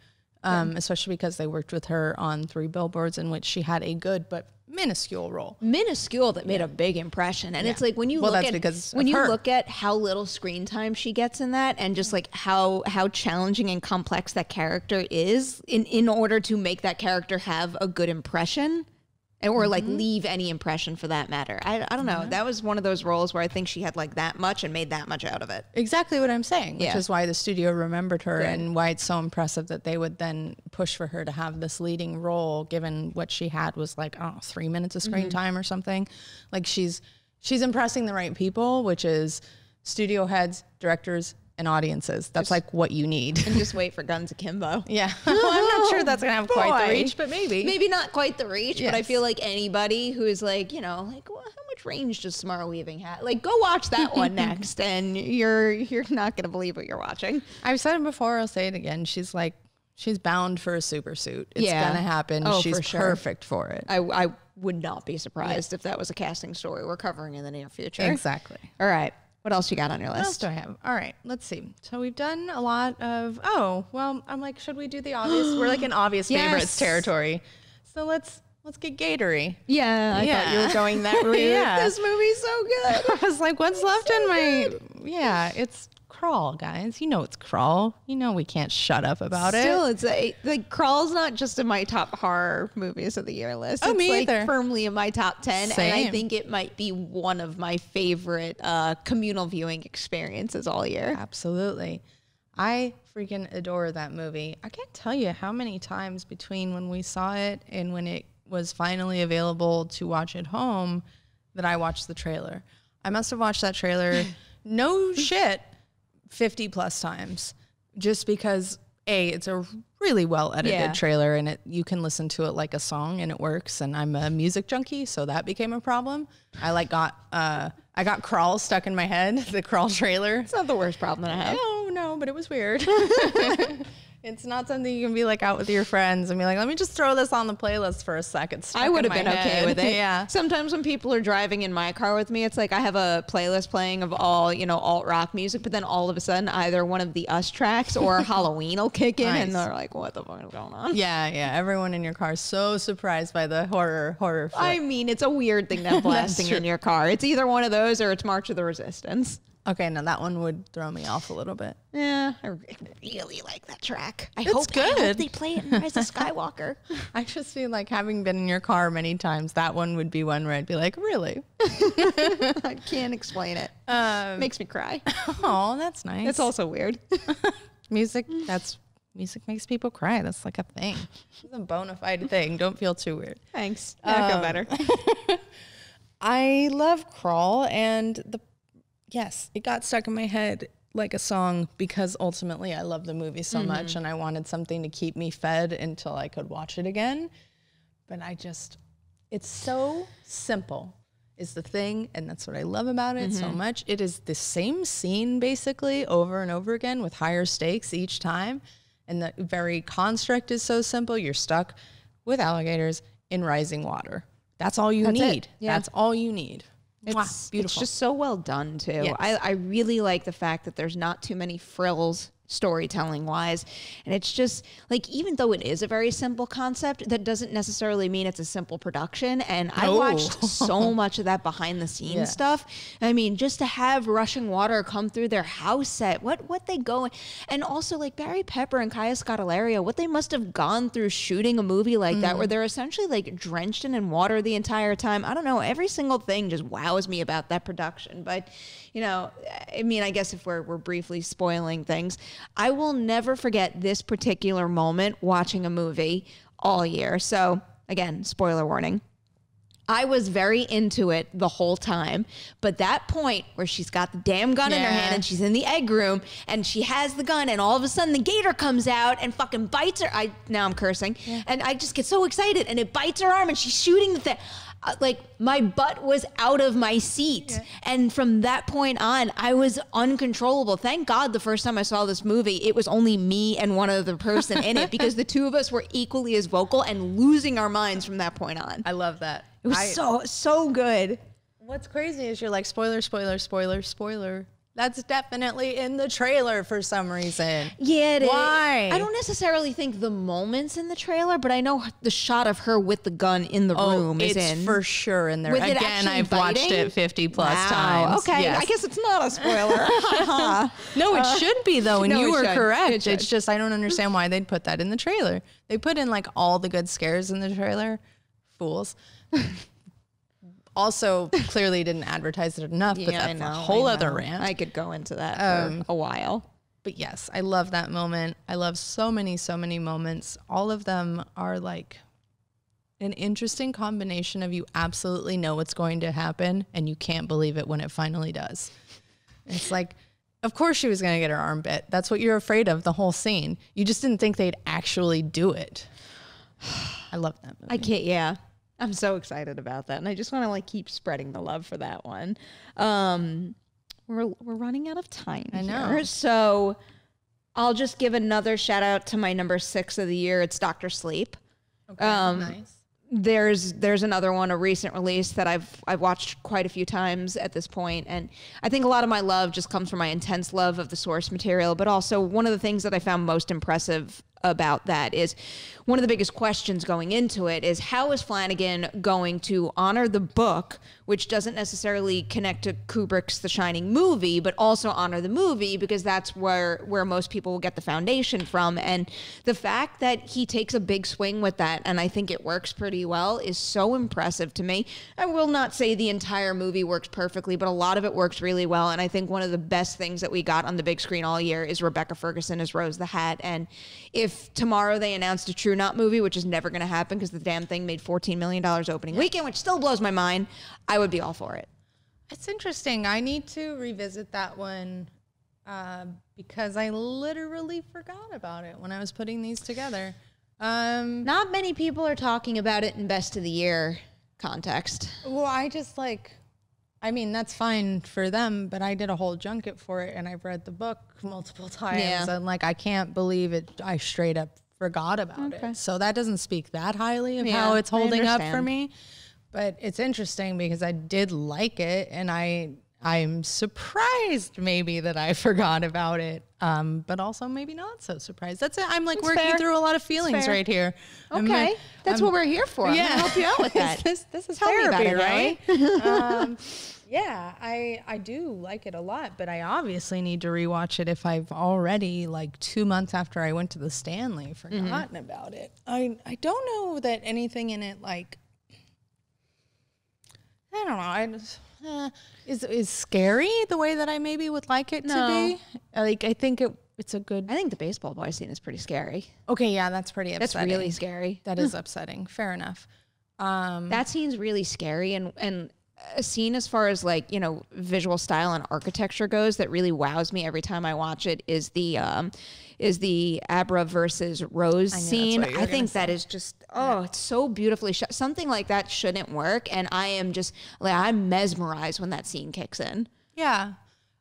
Um, especially because they worked with her on three billboards in which she had a good but minuscule role. minuscule that made a big impression. And it's like when you Well, look at because when you her. look at how little screen time she gets in that and just like how how challenging and complex that character is in in order to make that character have a good impression or like Mm-hmm. leave any impression for that matter. I, I don't know. That was one of those roles where I think she had like that much and made that much out of it. Exactly what I'm saying, yeah. which is why the studio remembered her Good. and why it's so impressive that they would then push for her to have this leading role, given what she had was like, I three minutes of screen time or something. Like she's she's impressing the right people, which is studio heads, directors, and audiences. That's like what you need. And just wait for Guns Akimbo. yeah. well, I'm not sure that's gonna have quite the reach, but maybe. Maybe not quite the reach, but I feel like anybody who is like, you know, like, well, how much range does Samara Weaving have? Like, go watch that one next, and you're you're not gonna believe what you're watching. I've said it before, I'll say it again. She's like she's bound for a super suit. It's Yeah. gonna happen. Oh, she's for sure. perfect for it. I I would not be surprised if that was a casting story we're covering in the near future. Exactly. All right, what else you got on your list? What else do I have? All right, let's see. So we've done a lot of. Oh, well, I'm like, should we do the obvious? We're like in obvious favorites territory. So let's let's get Gatory. Yeah, I thought you were going that route. Yeah. This movie's so good. I was like, what's left in my? Yeah, it's Crawl, guys. You know it's Crawl. You know we can't shut up about Still, it. it's a, like Crawl's not just in my top horror movies of the year list. Oh, it's me like either. firmly in my top ten, and I think it might be one of my favorite uh, communal viewing experiences all year. Absolutely. I freaking adore that movie. I can't tell you how many times between when we saw it and when it was finally available to watch at home that I watched the trailer. I must have watched that trailer, no shit, 50 plus times just because A, it's a really well edited Yeah. trailer and it you can listen to it like a song and it works and I'm a music junkie, so that became a problem. I like got uh I got crawl stuck in my head, the crawl trailer. It's not the worst problem that I have. No, no, but it was weird. it's not something you can be like out with your friends and be like, let me just throw this on the playlist for a second. I would have been okay with it. Yeah. Sometimes when people are driving in my car with me, it's like I have a playlist playing of all, you know, alt rock music, but then all of a sudden either one of the Us tracks or Halloween will kick in and they're like, what the fuck is going on? Yeah, yeah. Everyone in your car is so surprised by the horror horror. I mean, it's a weird thing that blasting in your car. It's either one of those or it's March of the Resistance. Okay, now that one would throw me off a little bit. Yeah, I really like that track. I It's hope, I hope they play it in Rise of Skywalker. I just feel like having been in your car many times, that one would be one where I'd be like, really? I can't explain it. Um, Makes me cry. oh, that's nice. It's also weird. music. That's music makes people cry. That's like a thing. It's a bona fide thing. Don't feel too weird. Thanks. I feel better. I love Crawl and the yes, it got stuck in my head like a song because ultimately I love the movie so mm-hmm. much and I wanted something to keep me fed until I could watch it again. But I just it's so simple is the thing and that's what I love about it so mm-hmm. much. It is the same scene basically over and over again with higher stakes each time and the very construct is so simple. You're stuck with alligators in rising water. That's all you That's need. Yeah. That's all you need. It's, Mwah, it's just so well done too. Yes. I, I really like the fact that there's not too many frills storytelling wise. And it's just like, even though it is a very simple concept, that doesn't necessarily mean it's a simple production. And I watched so much of that behind the scenes Yeah. stuff. I mean, just to have rushing water come through their house set, what what they go and also like Barry Pepper and Kaya Scodelario, what they must have gone through shooting a movie like that, where mm. they're essentially like drenched in, in water the entire time. I don't know. Every single thing just wows me about that production. But you know, I mean, I guess if we're we're briefly spoiling things, I will never forget this particular moment watching a movie all year. So again, spoiler warning. I was very into it the whole time. But that point where she's got the damn gun in her hand and she's in the egg room and she has the gun and all of a sudden the gator comes out and fucking bites her. I now I'm cursing. And I just get so excited and it bites her arm and she's shooting the thing. Uh, Like my butt was out of my seat. And from that point on, I was uncontrollable. Thank God the first time I saw this movie, it was only me and one other person in it because the two of us were equally as vocal and losing our minds from that point on. I love that. It was I- so so good. What's crazy is you're like spoiler, spoiler, spoiler, spoiler. That's definitely in the trailer for some reason. Yeah, it is. Why? I don't necessarily think the moments in the trailer, but I know the shot of her with the gun in the oh, room is Oh, in. for sure in there. With it Again, I've watched it 50 plus Wow, times. Okay, Yes. I guess it's not a spoiler. No, it uh, should be though, and no, you were. It correct. should. It's just I don't understand why they'd put that in the trailer. They put in like all the good scares in the trailer. Fools. also, clearly didn't advertise it enough, but yeah, I that's know. a whole other rant. I could go into that Um, for a while. but yes, I love that moment. I love so many, so many moments. All of them are like an interesting combination of you absolutely know what's going to happen and you can't believe it when it finally does. It's like, of course she was going to get her arm bit. That's what you're afraid of the whole scene. You just didn't think they'd actually do it. I love that movie. I can't. Yeah, I'm so excited about that, and I just want to like keep spreading the love for that one. Um, we're we're running out of time. I know. here, so I'll just give another shout out to my number six of the year. It's Doctor Sleep. okay, um, nice. there's there's another one a recent release that I've I've watched quite a few times at this point and I think a lot of my love just comes from my intense love of the source material but also one of the things that I found most impressive about that is one of the biggest questions going into it is how is Flanagan going to honor the book which doesn't necessarily connect to Kubrick's The Shining movie but also honor the movie because that's where where most people will get the foundation from and the fact that he takes a big swing with that and I think it works pretty well is so impressive to me. I will not say the entire movie works perfectly, but a lot of it works really well. And I think one of the best things that we got on the big screen all year is Rebecca Ferguson as Rose the Hat. And if tomorrow they announced a True Knot movie, which is never going to happen because the damn thing made $14 million opening weekend, which still blows my mind, I would be all for it. It's interesting. I need to revisit that one uh, because I literally forgot about it when I was putting these together. Um, Not many people are talking about it in best of the year context. well, I just like, I mean, that's fine for them, but I did a whole junket for it and I've read the book multiple times. Yeah. And like, I can't believe it. I straight up forgot about it. So that doesn't speak that highly of how it's holding up for me. But it's interesting because I did like it and I I'm surprised maybe that I forgot about it. Um, but also maybe not so surprised. That's it. I'm like That's working fair. through a lot of feelings right here. I'm Okay. like- That's I'm- what we're here for. I'm yeah, help you out with that. this, this is Tell therapy, it, right? um, yeah, I I do like it a lot, but I obviously need to rewatch it if I've already like two months after I went to the Stanley forgotten Mm-hmm. about it. I I don't know that anything in it like I don't know. I just, uh, is is scary the way that I maybe would like it No. to be. Like I think it it's a good. I think the baseball boy scene is pretty scary. Okay, yeah, that's pretty Upsetting. That's really scary. that is upsetting. Fair enough. Um, that scene's really scary and and a scene as far as like you know visual style and architecture goes that really wows me every time I watch it is the um is the Abra versus Rose scene. what you were I think that is just oh it's so beautifully shot. Something like that shouldn't work and I am just like I'm mesmerized when that scene kicks in. Yeah.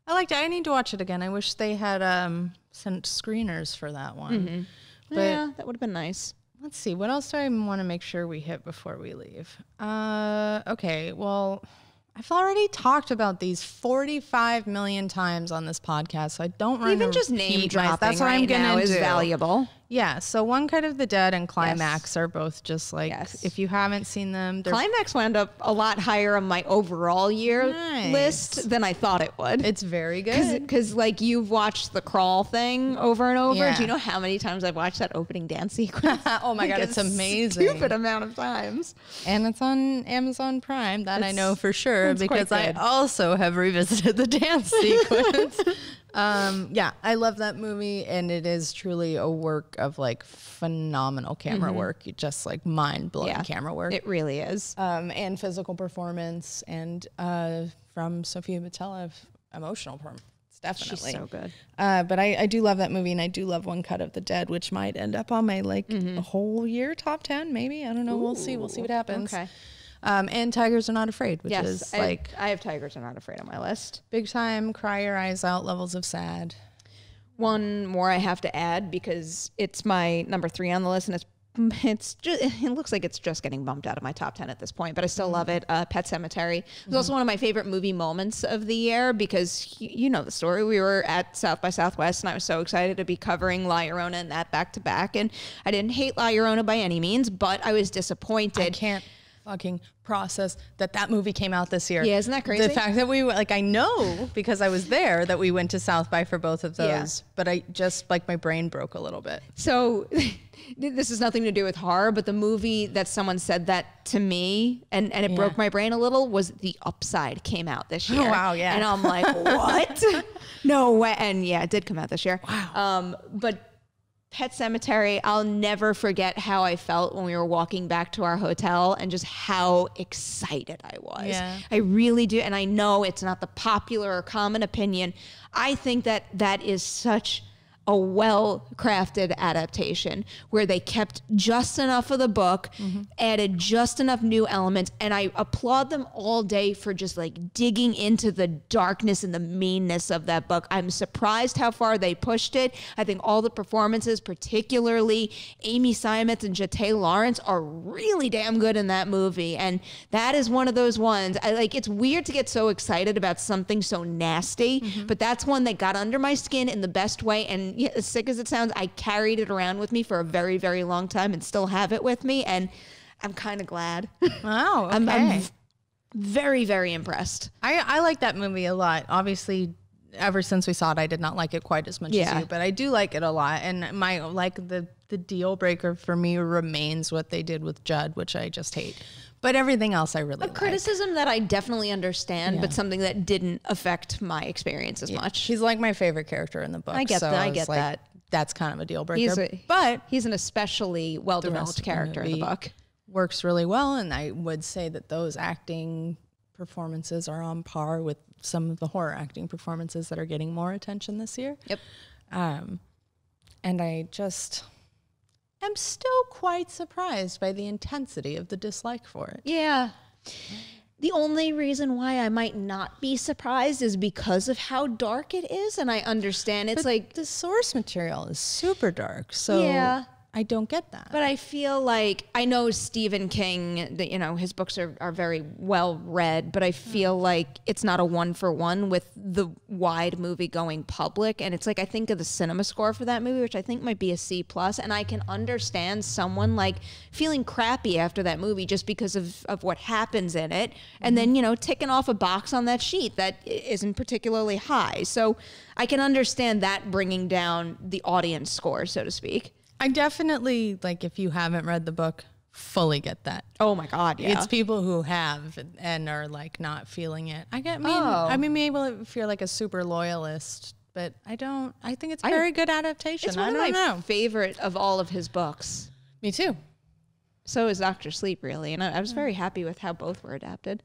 I liked it. I need to watch it again. I wish they had um, sent screeners for that one. But yeah, that would have been nice. let's see. What else do I want to make sure we hit before we leave? Uh, okay. Well, I've already talked about these 45 million times on this podcast, so I don't Even just name dropping That's what right I'm gonna now is do. valuable. Yeah, so One Cut of the Dead and Climax Yes. are both just like Yes. if you haven't seen them, Climax wound up a lot higher on my overall year Nice. list than I thought it would. it's very good. Because, like, you've watched the crawl thing over and over. Yeah. Do you know how many times I've watched that opening dance sequence? oh my god, it's amazing. Stupid amount of times. And it's on Amazon Prime. That I know for sure because I also have revisited the dance sequence. Um, yeah, I love that movie, and it is truly a work of like phenomenal camera work, just like mind blowing Mm-hmm. Yeah. camera work, It really is. um, and physical performance, and uh, from Sofia Boutella, emotional performance. Definitely. She's so good. Uh, but I, I do love that movie, and I do love One Cut of the Dead, which might end up on my like Mm-hmm. whole year top ten, maybe. I don't know. we'll see. We'll see what happens. Okay. Um, and Tigers Are Not Afraid, which Yes. is I, like I have Tigers Are Not Afraid on my list. big time, cry your eyes out levels of sad. One more I have to add because it's my number three on the list, and it's it's just it looks like it's just getting bumped out of my top ten at this point, but I still love it. Uh, Pet Sematary was also one of my favorite movie moments of the year because you know the story. We were at South by Southwest, and I was so excited to be covering La Llorona and that back to back. And I didn't hate La Llorona by any means, but I was disappointed I can't fucking process that that movie came out this year. Yeah, isn't that crazy? The fact that we like I know because I was there that we went to South by for both of those, Yeah. but I just like my brain broke a little bit. So this has nothing to do with horror, but the movie that someone said that to me and, and it Yeah. broke my brain a little was The Upside came out this year. Oh, wow, yeah. And I'm like, what? no way. And yeah, it did come out this year. Wow. Um, but Pet Sematary, I'll never forget how I felt when we were walking back to our hotel and just how excited I was. Yeah. I really do. And I know it's not the popular or common opinion. I think that that is such a well crafted adaptation where they kept just enough of the book, mm-hmm. added just enough new elements. And I applaud them all day for just like digging into the darkness and the meanness of that book. I'm surprised how far they pushed it. I think all the performances, particularly Amy Seimetz and Jeté Laurence, are really damn good in that movie. And that is one of those ones. I like it's weird to get so excited about something so nasty, mm-hmm. but that's one that got under my skin in the best way. And yeah, as sick as it sounds, I carried it around with me for a very, very long time and still have it with me. And I'm kind of glad. Wow. Okay. I'm, I'm very, very impressed. I, I like that movie a lot. Obviously, ever since we saw it, I did not like it quite as much Yeah. as you, but I do like it a lot. And my like the the deal breaker for me remains what they did with Judd, which I just hate. But everything else I really like. A criticism that I definitely understand, but something that didn't affect my experience as much. She's like my favorite character in the book. I get so that, I was get like, that. That's kind of a deal breaker. He's a- but He's an especially well developed of the character in the book. works really well, and I would say that those acting performances are on par with some of the horror acting performances that are getting more attention this year. Yep. Um, and I just am still quite surprised by the intensity of the dislike for it. Yeah. The only reason why I might not be surprised is because of how dark it is, and I understand it's like The source material is super dark, so Yeah. I don't get that. But I feel like I know Stephen King, that you know, his books are, are very well read, but I feel mm. like it's not a one for one with the wide movie going public. And it's like I think of the cinema score for that movie, which I think might be a C plus, and I can understand someone like feeling crappy after that movie just because of, of what happens in it. And then, mm-hmm. you know, ticking off a box on that sheet that isn't particularly high. So I can understand that bringing down the audience score, so to speak. I definitely like if you haven't read the book, fully get that. Oh my God, yeah. It's people who have and are like not feeling it. I get. I mean, Oh. I mean, maybe if you're like a super loyalist, but I don't. I think it's a very good adaptation. It's one I of don't my know. favorite of all of his books. Me too. So is Doctor Sleep, really, and I, I was very happy with how both were adapted.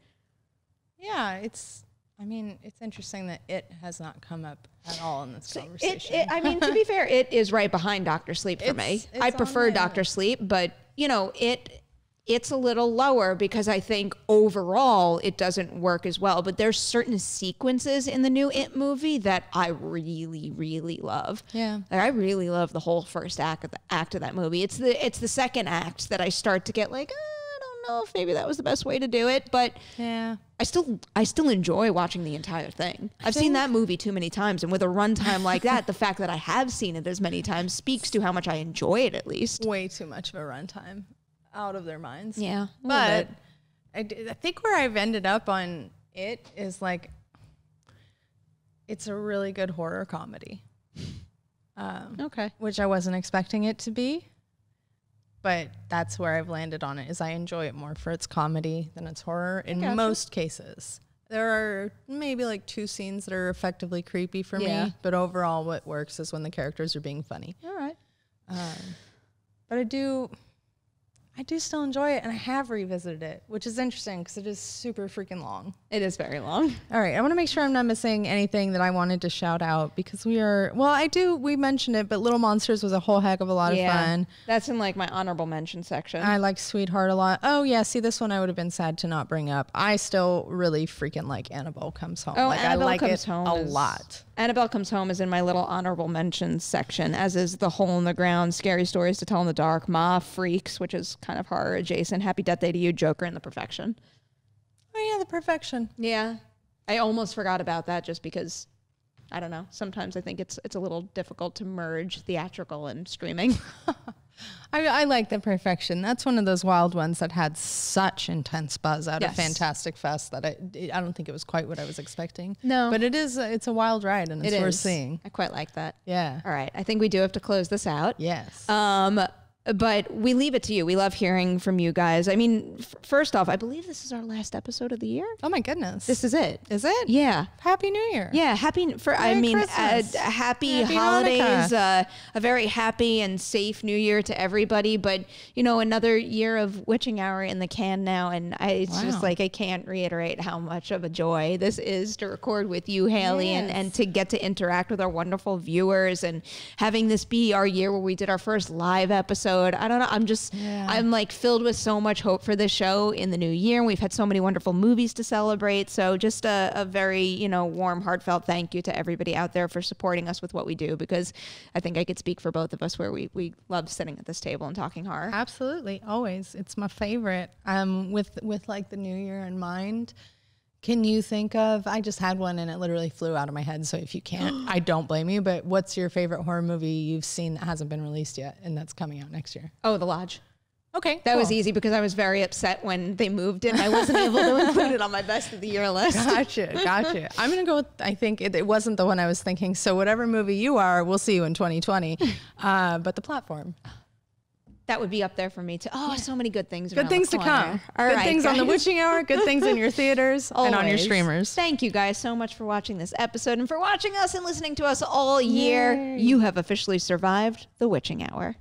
Yeah, it's. I mean, it's interesting that it has not come up at all in this It, conversation. it, I mean, to be fair, it is right behind Doctor Sleep for me. It's- I prefer. Doctor Sleep, but you know, it it's a little lower because I think overall it doesn't work as well. But there's certain sequences in the new It movie that I really, really love. Yeah. Like, I really love the whole first act of the act of that movie. It's the it's the second act that I start to get like, "Uh, I don't know if maybe that was the best way to do it, but yeah. I still I still enjoy watching the entire thing. I've seen that movie too many times, and with a runtime like that, the fact that I have seen it as many times speaks to how much I enjoy it. At least, Way too much of a runtime, out of their minds. yeah. but I, I, think where I've ended up on it is like it's a really good horror comedy, um, okay. which I wasn't expecting it to be. But that's where I've landed on it is I enjoy it more for its comedy than its horror in gotcha. most cases. There are maybe like two scenes that are effectively creepy for Yeah. me, but overall what works is when the characters are being funny. All right. Um, but I do, I do still enjoy it, and I have revisited it, which is interesting because it is super freaking long. It is very long. All right, I want to make sure I'm not missing anything that I wanted to shout out because we are. Well, I do. We mentioned it, but Little Monsters was a whole heck of a lot of fun. That's in like my honorable mention section. I like Sweetheart a lot. Oh yeah, see this one I would have been sad to not bring up. I still really freaking like Annabelle Comes Home. Oh, like Annabelle I like Comes it Home a is- lot. Annabelle Comes Home is in my little honorable mentions section, as is The Hole in the Ground, Scary Stories to Tell in the Dark, Ma Freaks, which is kind of horror adjacent, Happy Death Day to You, Joker, and The Perfection. Oh yeah, the perfection. Yeah. I almost forgot about that just because I don't know. Sometimes I think it's it's a little difficult to merge theatrical and streaming. I, I like the perfection. That's one of those wild ones that had such intense buzz out Yes. of Fantastic Fest that I, I don't think it was quite what I was expecting. No. but it is. a- It's a wild ride, and it's It worth seeing. I quite like that. Yeah. All right. I think we do have to close this out. Yes. Um, but we leave it to you. We love hearing from you guys. I mean, f- first off, I believe this is our last episode of the year. oh my goodness. This is it. is it? Yeah. Happy New Year. Yeah, happy for I mean, uh, Christmas. happy, Happy holidays, uh, a very happy and safe New Year to everybody. But you know, another year of witching hour in the can now, and I, it's just like I can't reiterate how much of a joy this is to record with you, Haleigh, and, and to get to interact with our wonderful viewers, and having this be our year where we did our first live episode. I don't know. I'm just, Yeah. I'm like filled with so much hope for this show in the new year. We've had so many wonderful movies to celebrate. So just a, a very, you know, warm, heartfelt thank you to everybody out there for supporting us with what we do because I think I could speak for both of us where we, we love sitting at this table and talking horror. Absolutely, always. It's my favorite. Um, with with like the new year in mind. Can you think of? I just had one and it literally flew out of my head. So if you can't, I don't blame you. But what's your favorite horror movie you've seen that hasn't been released yet and that's coming out next year? Oh, The Lodge. Okay, That was easy because I was very upset when they moved it and I wasn't able to include it on my best of the year list. Gotcha, gotcha. I'm gonna go with. I think it, it wasn't the one I was thinking. So whatever movie you are, we'll see you in 2020. Uh, but the platform. That would be up there for me too. Oh, so many good things. Good things to come. All good right, things on the witching hour. Good things in your theaters and on your streamers. Thank you guys so much for watching this episode and for watching us and listening to us all year. You have officially survived the witching hour.